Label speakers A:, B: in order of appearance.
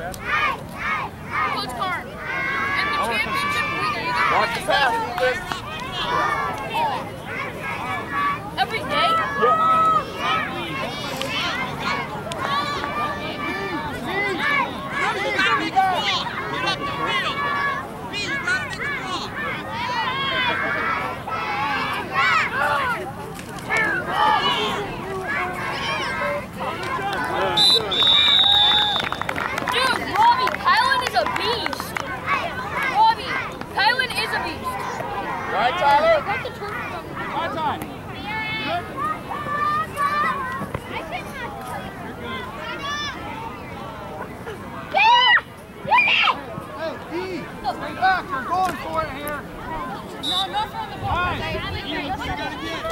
A: And the championship.
B: Watch the pass,
C: Back. You're going for it here.
A: No, not for the ball.
D: Guys, you, you gotta get.